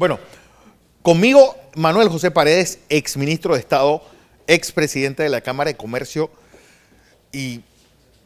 Bueno, conmigo Manuel José Paredes, exministro de Estado, expresidente de la Cámara de Comercio, y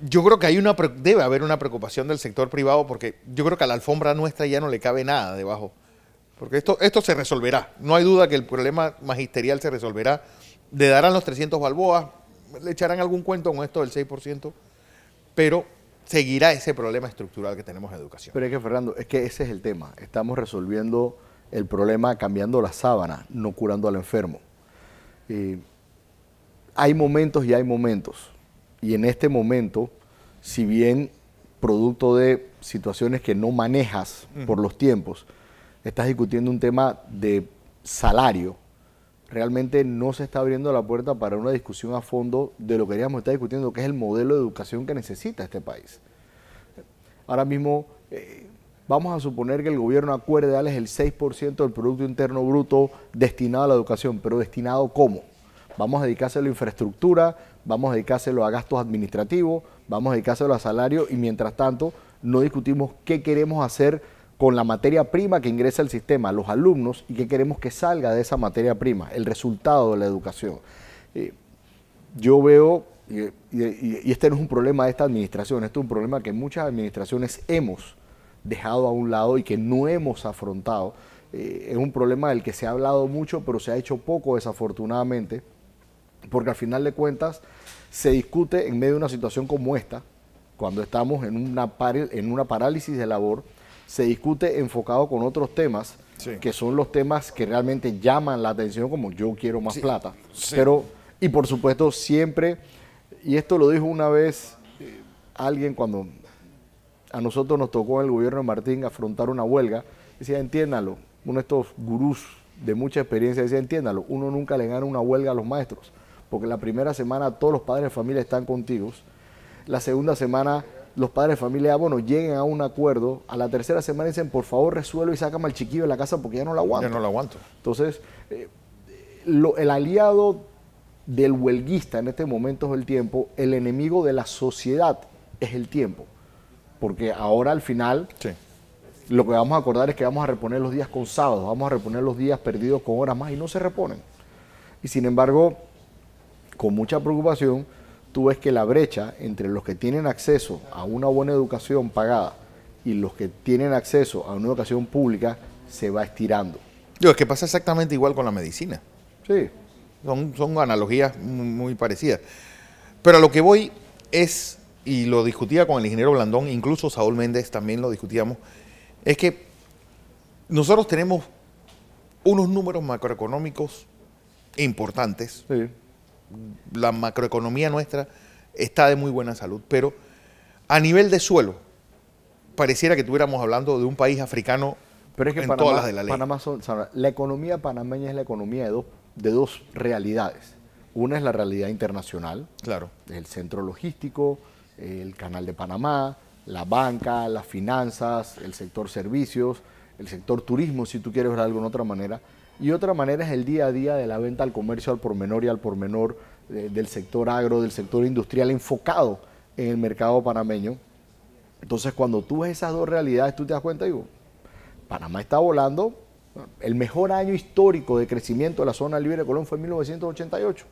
yo creo que hay una debe haber una preocupación del sector privado porque yo creo que a la alfombra nuestra ya no le cabe nada debajo. Porque esto, esto se resolverá. No hay duda que el problema magisterial se resolverá. Le darán los 300 balboas, le echarán algún cuento con esto del 6%, pero seguirá ese problema estructural que tenemos en educación. Pero es que, Fernando, es que ese es el tema. Estamos resolviendo el problema cambiando la sábana, no curando al enfermo. hay momentos y hay momentos. Y en este momento, si bien producto de situaciones que no manejas por los tiempos, estás discutiendo un tema de salario, realmente no se está abriendo la puerta para una discusión a fondo de lo que queríamos estar discutiendo, que es el modelo de educación que necesita este país. Ahora mismo, eh, vamos a suponer que el gobierno acuerde darles el 6% del Producto Interno Bruto destinado a la educación, pero destinado cómo? Vamos a dedicárselo a infraestructura, vamos a dedicárselo a gastos administrativos, vamos a dedicárselo a salario y mientras tanto no discutimos qué queremos hacer con la materia prima que ingresa al sistema, los alumnos, y qué queremos que salga de esa materia prima, el resultado de la educación. Eh, yo veo, y, este no es un problema de esta administración, este es un problema que muchas administraciones hemos dejado a un lado y que no hemos afrontado. Eh, es un problema del que se ha hablado mucho, pero se ha hecho poco desafortunadamente, porque al final de cuentas se discute en medio de una situación como esta, cuando estamos en una, en una parálisis de labor, se discute enfocado con otros temas, que son los temas que realmente llaman la atención, como yo quiero más plata. Pero, y por supuesto, siempre, y esto lo dijo una vez eh, alguien cuando a nosotros nos tocó en el gobierno de Martín afrontar una huelga, decía, entiéndalo, uno de estos gurús de mucha experiencia decía, entiéndalo, uno nunca le gana una huelga a los maestros, porque la primera semana todos los padres de familia están contigo, la segunda semana los padres de familia, bueno, lleguen a un acuerdo, a la tercera semana dicen, por favor, resuelve y sácame al chiquillo de la casa porque ya no lo aguanto. Ya no lo aguanto. Entonces, eh, el aliado del huelguista en este momento es el tiempo, el enemigo de la sociedad es el tiempo. Porque ahora al final, lo que vamos a acordar es que vamos a reponer los días con sábados, vamos a reponer los días perdidos con horas más y no se reponen. Y sin embargo, con mucha preocupación, tú ves que la brecha entre los que tienen acceso a una buena educación pagada y los que tienen acceso a una educación pública se va estirando. Yo, es que pasa exactamente igual con la medicina. Sí. Son, son analogías muy, parecidas. Pero a lo que voy es, y lo discutía con el ingeniero Blandón, incluso Saúl Méndez también lo discutíamos, es que nosotros tenemos unos números macroeconómicos importantes. Sí la macroeconomía nuestra está de muy buena salud, pero a nivel de suelo, pareciera que estuviéramos hablando de un país africano pero es que en todas las de la ley. la economía panameña es la economía de dos, de dos realidades. Una es la realidad internacional, claro. el centro logístico, el canal de Panamá, la banca, las finanzas, el sector servicios, el sector turismo, si tú quieres ver algo de otra manera. Y otra manera es el día a día de la venta al comercio al por menor y al por menor del sector agro, del sector industrial enfocado en el mercado panameño. Entonces, cuando tú ves esas dos realidades, tú te das cuenta, digo, Panamá está volando. El mejor año histórico de crecimiento de la zona libre de Colón fue en 1988.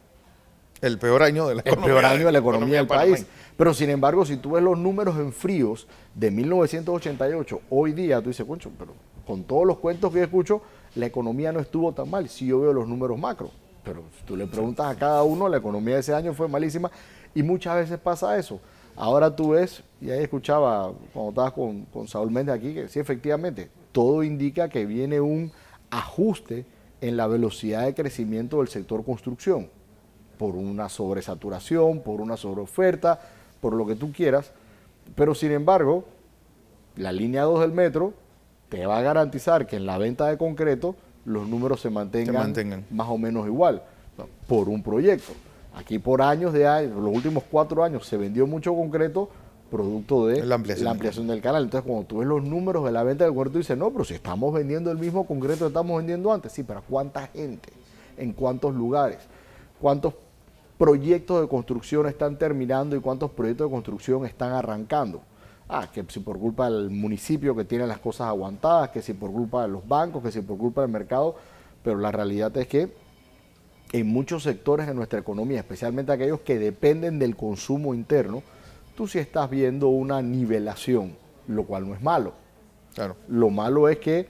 El peor año de la economía, el peor año de la economía, del país. Pero sin embargo, si tú ves los números en fríos de 1988, hoy día tú dices, concho, pero con todos los cuentos que yo escucho, la economía no estuvo tan mal. Si yo veo los números macro, pero si tú le preguntas a cada uno, la economía de ese año fue malísima y muchas veces pasa eso. Ahora tú ves, y ahí escuchaba cuando estabas con, con Saúl Méndez aquí, que sí, efectivamente, todo indica que viene un ajuste en la velocidad de crecimiento del sector construcción, por una sobresaturación, por una sobreoferta, por lo que tú quieras, pero sin embargo, la línea 2 del metro te va a garantizar que en la venta de concreto los números se mantengan, más o menos igual por un proyecto. Aquí por años de años, los últimos cuatro años se vendió mucho concreto producto de la ampliación, del canal. Entonces, cuando tú ves los números de la venta del concreto, dices, no, pero si estamos vendiendo el mismo concreto que estamos vendiendo antes, sí, pero ¿cuánta gente? ¿En cuántos lugares? ¿Cuántos proyectos de construcción están terminando y cuántos proyectos de construcción están arrancando? ah, que si por culpa del municipio que tiene las cosas aguantadas, que si por culpa de los bancos, que si por culpa del mercado, pero la realidad es que en muchos sectores de nuestra economía, especialmente aquellos que dependen del consumo interno, tú sí estás viendo una nivelación, lo cual no es malo. Claro. Lo malo es que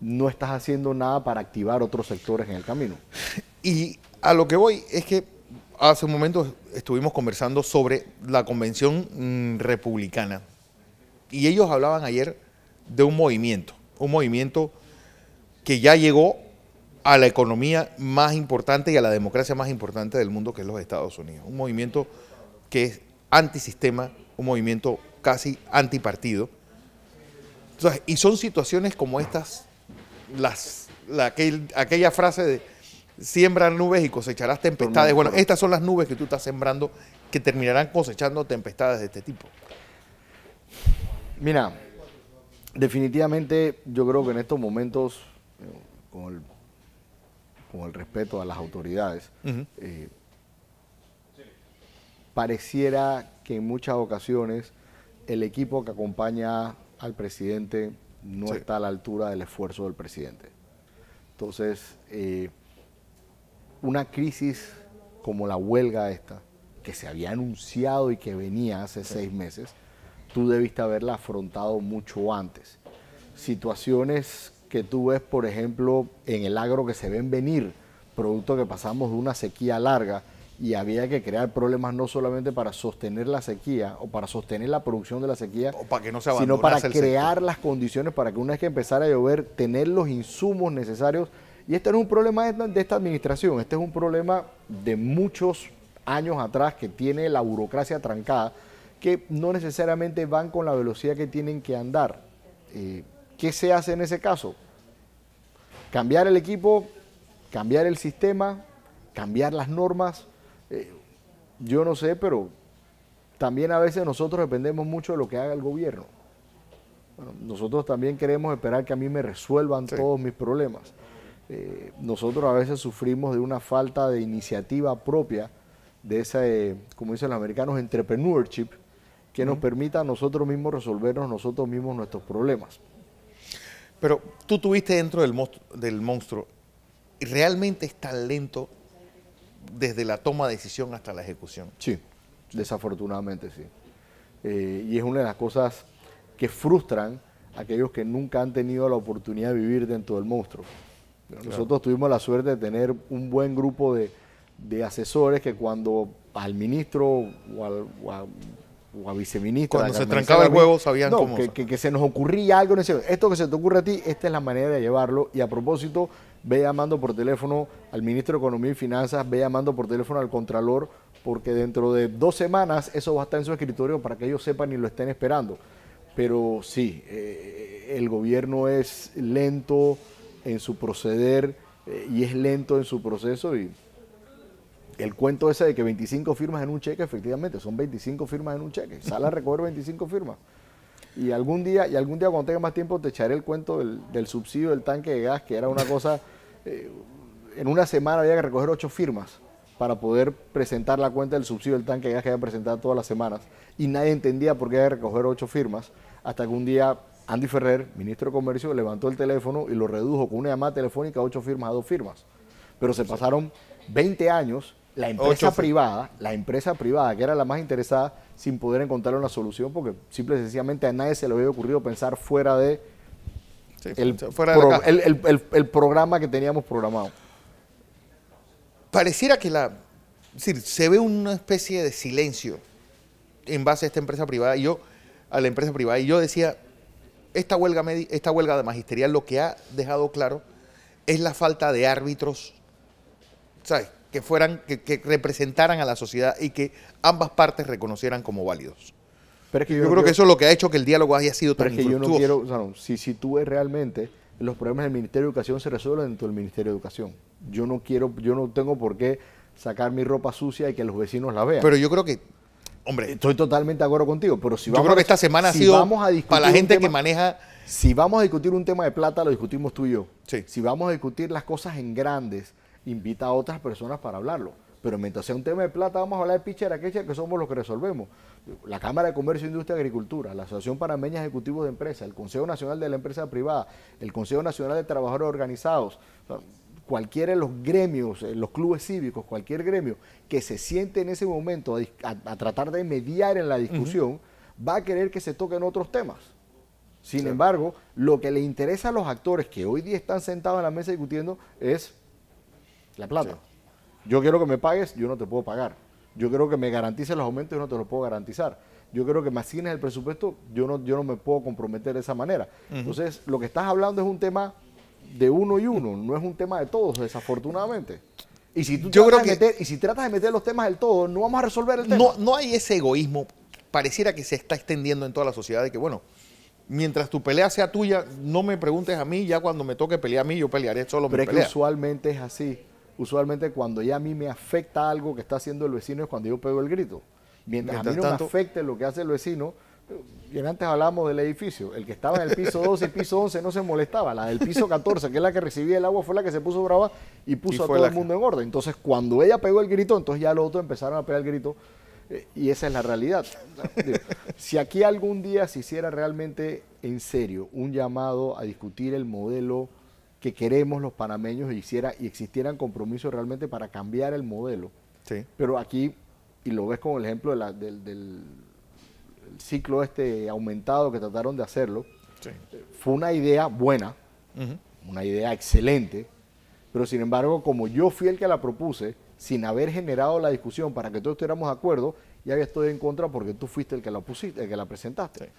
no estás haciendo nada para activar otros sectores en el camino. Y a lo que voy es que hace un momento estuvimos conversando sobre la convención mm, republicana y ellos hablaban ayer de un movimiento, un movimiento que ya llegó a la economía más importante y a la democracia más importante del mundo, que es los Estados Unidos. Un movimiento que es antisistema, un movimiento casi antipartido. y son situaciones como estas, las, aquella frase de siembra nubes y cosecharás tempestades. Bueno, estas son las nubes que tú estás sembrando que terminarán cosechando tempestades de este tipo. Mira, definitivamente yo creo que en estos momentos, eh, con el, respeto a las autoridades, eh, pareciera que en muchas ocasiones el equipo que acompaña al presidente no está a la altura del esfuerzo del presidente. Entonces, eh, una crisis como la huelga esta, que se había anunciado y que venía hace seis meses, tú debiste haberla afrontado mucho antes. Situaciones que tú ves, por ejemplo, en el agro que se ven venir, producto que pasamos de una sequía larga y había que crear problemas no solamente para sostener la sequía o para sostener la producción de la sequía, para que no sino para crear las condiciones para que una vez que empezara a llover, tener los insumos necesarios. Y este no es un problema de esta administración, este es un problema de muchos años atrás que tiene la burocracia trancada que no necesariamente van con la velocidad que tienen que andar. Eh, ¿Qué se hace en ese caso? Cambiar el equipo, cambiar el sistema, cambiar las normas. Eh, yo no sé, pero también a veces nosotros dependemos mucho de lo que haga el gobierno. nosotros también queremos esperar que a mí me resuelvan todos mis problemas. Eh, nosotros a veces sufrimos de una falta de iniciativa propia, de ese, como dicen los americanos, entrepreneurship, que nos permita a nosotros mismos resolvernos nosotros mismos nuestros problemas. Pero tú tuviste dentro del monstruo, del monstruo realmente es tan lento desde la toma de decisión hasta la ejecución. Sí, desafortunadamente sí. Eh, y es una de las cosas que frustran a aquellos que nunca han tenido la oportunidad de vivir dentro del monstruo. Nosotros tuvimos la suerte de tener un buen grupo de, asesores que cuando al ministro o, al, o a viceministro. Cuando se trancaba el juego sabían cómo. Que, se nos ocurría algo. Esto que se te ocurre a ti, esta es la manera de llevarlo. Y a propósito, ve llamando por teléfono al ministro de Economía y Finanzas, ve llamando por teléfono al Contralor, porque dentro de dos semanas eso va a estar en su escritorio para que ellos sepan y lo estén esperando. Pero sí, eh, el gobierno es lento en su proceder eh, y es lento en su proceso y el cuento ese de que 25 firmas en un cheque, efectivamente, son 25 firmas en un cheque. Sale a recoger 25 firmas. Y algún día, y algún día cuando tenga más tiempo, te echaré el cuento del, subsidio del tanque de gas, que era una cosa, eh, en una semana había que recoger ocho firmas para poder presentar la cuenta del subsidio del tanque de gas que había presentado todas las semanas. Y nadie entendía por qué había que recoger ocho firmas, hasta que un día Andy Ferrer, ministro de Comercio, levantó el teléfono y lo redujo con una llamada telefónica a ocho firmas a dos firmas. Pero se pasaron 20 años la empresa privada, la empresa privada que era la más interesada, sin poder encontrar una solución, porque simple y sencillamente a nadie se le había ocurrido pensar fuera de, el, el, programa que teníamos programado. Pareciera que la, decir, se ve una especie de silencio en base a esta empresa privada, y yo, a la empresa privada, y yo decía, esta huelga, esta huelga de magisterial lo que ha dejado claro es la falta de árbitros, ¿sabes? que fueran, que, representaran a la sociedad y que ambas partes reconocieran como válidos. Pero yo, creo que eso es lo que ha hecho que el diálogo haya sido tan pero es que yo no quiero, o sea, si, si tú ves realmente los problemas del Ministerio de Educación se resuelven dentro del Ministerio de Educación. Yo no quiero, yo no tengo por qué sacar mi ropa sucia y que los vecinos la vean. Pero yo creo que, hombre, estoy totalmente de acuerdo contigo. Pero si vamos, yo creo que esta semana ha sido para la gente que maneja. Si vamos a discutir un tema de plata, lo discutimos tú y yo. Si vamos a discutir las cosas en grandes, invita a otras personas para hablarlo. Pero mientras sea un tema de plata, vamos a hablar de pichera, que que somos los que resolvemos. La Cámara de Comercio, Industria y Agricultura, la Asociación Panameña de Ejecutivos de Empresas, el Consejo Nacional de la Empresa Privada, el Consejo Nacional de Trabajadores Organizados, cualquiera de los gremios, eh, los clubes cívicos, cualquier gremio que se siente en ese momento a, tratar de mediar en la discusión, va a querer que se toquen otros temas. Sin embargo, lo que le interesa a los actores que hoy día están sentados en la mesa discutiendo es la plata. Yo quiero que me pagues, yo no te puedo pagar. Yo quiero que me garantices los aumentos, yo no te los puedo garantizar. Yo quiero que me asignes el presupuesto, yo no, yo no me puedo comprometer de esa manera. Entonces, lo que estás hablando es un tema de uno y uno, no es un tema de todos, desafortunadamente. Y si tú yo creo que, meter, y si tratas de meter los temas del todo, no vamos a resolver el tema. No, no hay ese egoísmo, pareciera que se está extendiendo en toda la sociedad de que, bueno, mientras tu pelea sea tuya, no me preguntes a mí, ya cuando me toque pelear a mí, yo pelearé solo Pero es que usualmente es así. Usualmente cuando ya a mí me afecta algo que está haciendo el vecino es cuando yo pego el grito. Mientras, a mí no me afecte lo que hace el vecino, y antes hablábamos del edificio. El que estaba en el piso 12 y piso 11 no se molestaba. La del piso 14, que es la que recibía el agua, fue la que se puso brava y puso a todo el mundo en orden. Entonces, cuando ella pegó el grito, entonces ya los otros empezaron a pegar el grito. Eh, y esa es la realidad. si aquí algún día se hiciera realmente en serio un llamado a discutir el modelo que queremos los panameños y, hiciera, y existieran compromisos realmente para cambiar el modelo. Sí. Pero aquí, y lo ves como el ejemplo del ciclo este aumentado que trataron de hacerlo, fue una idea buena, una idea excelente, pero sin embargo, como yo fui el que la propuse, sin haber generado la discusión para que todos estuviéramos de acuerdo, ya estoy en contra porque tú fuiste el que la pusiste, el que la presentaste.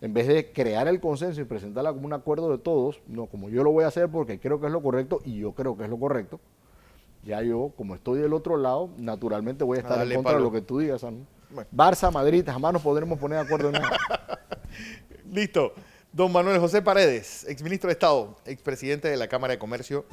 En vez de crear el consenso y presentarla como un acuerdo de todos, no, como yo lo voy a hacer porque creo que es lo correcto y yo creo que es lo correcto, ya yo, como estoy del otro lado, naturalmente voy a estar en contra de lo que tú digas, Barça, Madrid, jamás nos podremos poner de acuerdo en nada. Listo. Don Manuel José Paredes, exministro de Estado, expresidente de la Cámara de Comercio.